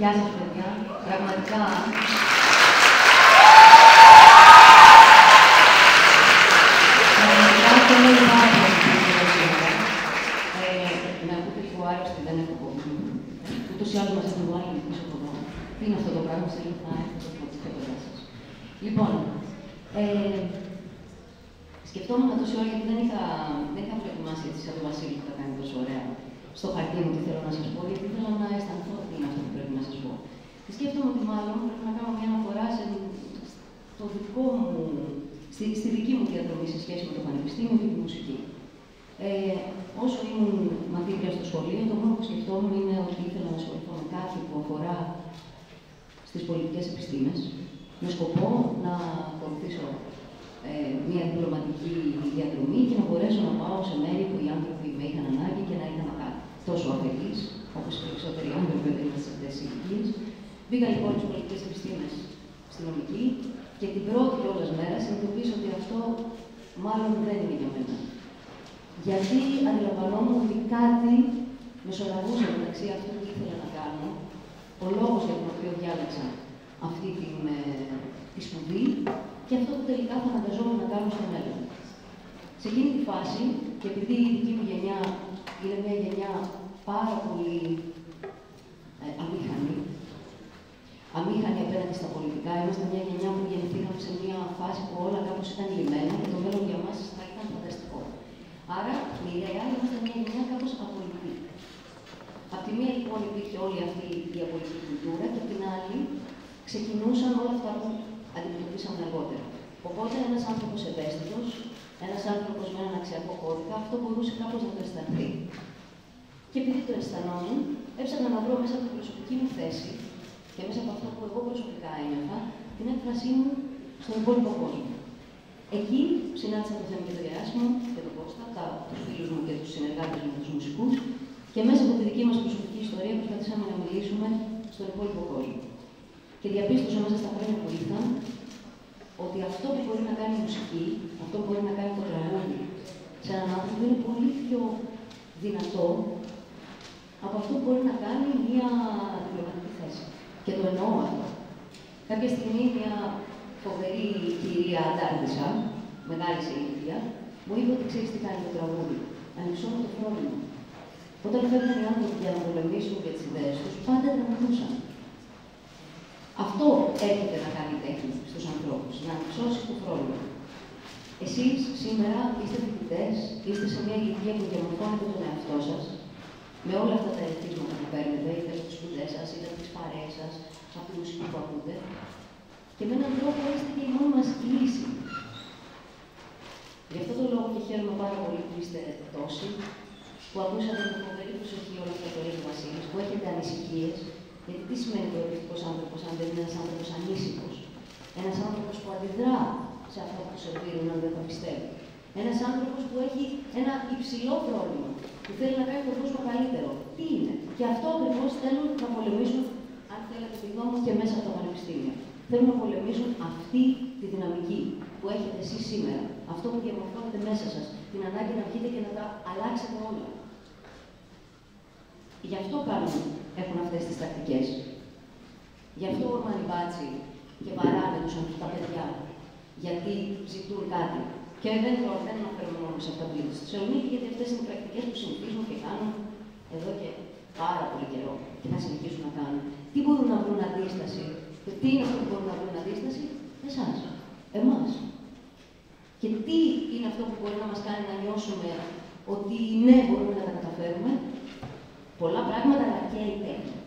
Γεια σας, παιδιά. Πραγματικά. Πραγματικά θέλω πάρα πολύ την σήμερα. Ε, να ακούτε λίγο άρρωστη, δεν έχω κόμμα. Ούτως ή άλλως μας έχουν βάλει πίσω από εδώ. Τι είναι αυτό το πράγμα, σε λίγο θα έρθω το κοντά σας. Λοιπόν, ε, σκεφτόμουν τόση ώρα γιατί δεν είχα, δεν είχα προετοιμάσει έτσι σαν τον Βασίλη που τα κάνει τόσο ωραία στο χαρτί μου τι θέλω να σας πω, γιατί θέλω να αισθανθώ τι είναι αυτό που πρέπει να σα πω. Και σκέφτομαι ότι μάλλον πρέπει να κάνω μια αναφορά σε, στο δικό μου, στη, στη δική μου διαδρομή σε σχέση με το Πανεπιστήμιο και τη μουσική. Ε, όσο ήμουν μαθήτρια στο σχολείο, το μόνο που σκεφτόμουν είναι ότι ήθελα να ασχοληθώ με κάτι που αφορά στις πολιτικές επιστήμες, με σκοπό να ακολουθήσω ε, μια διπλωματική διαδρομή και να μπορέσω να πάω σε μέρη που οι άνθρωποι με είχαν ανάγκη και να είχαν τόσο αφελή, όπω οι περισσότεροι άνθρωποι που είναι σε αυτέ τι ηλικίε. Μπήκα λοιπόν στις πολιτικές επιστήμες στη νομική και την πρώτη κιόλα μέρα συνειδητοποίησα ότι αυτό μάλλον δεν είναι για μένα. Γιατί αντιλαμβανόμουν ότι κάτι μεσολαβούσε μεταξύ αυτού που ήθελα να κάνω, ο λόγος για τον οποίο διάλεξα αυτή την, ε, τη σπουδή και αυτό που τελικά θα αναγκαζόμουν να κάνω στο μέλλον. Σε εκείνη τη φάση, και επειδή η δική μου γενιά είναι μια γενιά πάρα πολύ ε, αμήχανη, αμήχανη απέναντι στα πολιτικά. Είμαστε μια γενιά που γεννηθήκαμε σε μια φάση που όλα κάπως ήταν λιμένα και το μέλλον για μας θα ήταν φανταστικό. Άρα, η ιδέα είμαστε μια γενιά κάπως απολυτική. Απ' τη μία λοιπόν υπήρχε όλη αυτή η απολυτική κουλτούρα και απ' την άλλη ξεκινούσαν όλα αυτά που αντιμετωπίσαμε αργότερα. Οπότε ένας άνθρωπος ευαίσθητος, ένας άνθρωπος με έναν αξιακό κώδικα, αυτό μπορούσε κάπως να το αισθανθεί. Και επειδή το αισθανόμουν, έψαχνα να βρω μέσα από την προσωπική μου θέση και μέσα από αυτό που εγώ προσωπικά ένιωθα, την έκφρασή μου στον υπόλοιπο κόσμο. Εκεί συνάντησα το θέμα και το Γεράσιμο και τον Κώστα, τους φίλους μου και τους συνεργάτες μου, τους μουσικούς, και μέσα από τη δική μας προσωπική ιστορία προσπαθήσαμε να μιλήσουμε στον υπόλοιπο κόσμο. Και διαπίστωσα μέσα στα χρόνια που ήρθαν ότι αυτό που μπορεί να κάνει η μουσική, αυτό που μπορεί να κάνει το τραγούδι σε έναν άνθρωπο είναι πολύ πιο δυνατό από αυτό που μπορεί να κάνει μια διπλωματική θέση. Και το εννοώ αυτό. Κάποια στιγμή μια φοβερή κυρία Αντάρτισα, μεγάλη σε ηλικία, μου είπε ότι ξέρεις τι κάνει το τραγούδι. Ανοιξώνω το πρόβλημα. Όταν φεύγουν οι άνθρωποι για να πολεμήσουν για τις ιδέες τους, πάντα τραγουδούσαν. Αυτό έρχεται να κάνει τέχνη στους ανθρώπους, να ανυψώσει το πρόβλημα. Εσείς σήμερα είστε φοιτητές, είστε σε μια ηλικία που διαμορφώνετε τον εαυτό σας, με όλα αυτά τα ερεθίσματα που παίρνετε, είτε από τις σπουδές σας, είτε από τις παρέες σας, από τη μουσική που ακούτε, και με έναν τρόπο είστε και η μόνη μας λύση. Γι' αυτό το λόγο και χαίρομαι πάρα πολύ που είστε τόσοι, που ακούσατε με φοβερή προσοχή όλα αυτά που λέει ο Βασίλη, που έχετε ανησυχίες, γιατί τι σημαίνει προοδευτικό άνθρωπος, αν δεν είναι ένας άνθρωπος ανήσυχος; Ένας άνθρωπος που αντιδρά σε αυτό που τους σερβίρουν, αν δεν το πιστεύει. Ένας άνθρωπος που έχει ένα υψηλό πρόβλημα, που θέλει να κάνει τον κόσμο καλύτερο. Τι είναι; Και αυτό ακριβώς θέλουν να πολεμήσουν, αν θέλετε τη γνώμη και μέσα από το πανεπιστήμιο. Θέλουν να πολεμήσουν αυτή τη δυναμική που έχετε εσείς σήμερα. Αυτό που διαμορφώνεται μέσα σας. Την ανάγκη να βγείτε και να τα αλλάξετε όλα. Γι' αυτό κάνουν, έχουν αυτές τις τακτικές. Γι' αυτό ορμάνι μπάτσι και βαράνε του τα παιδιά. Γιατί ζητούν κάτι. Και δεν, το, δεν αναφέρομαι μόνο σε αυτά που γίνεται στη Θεσσαλονίκη, γιατί αυτές είναι οι πρακτικές που συνηθίζουν και κάνουν εδώ και πάρα πολύ καιρό και θα συνεχίσουν να κάνουν. Τι μπορούν να βρουν αντίσταση, και τι είναι αυτό που μπορούν να βρουν αντίσταση, εσάς, εμάς. Και τι είναι αυτό που μπορεί να μας κάνει να νιώσουμε ότι ναι, μπορούμε να τα καταφέρουμε; Πολλά πράγματα, αλλά και η τέχνη.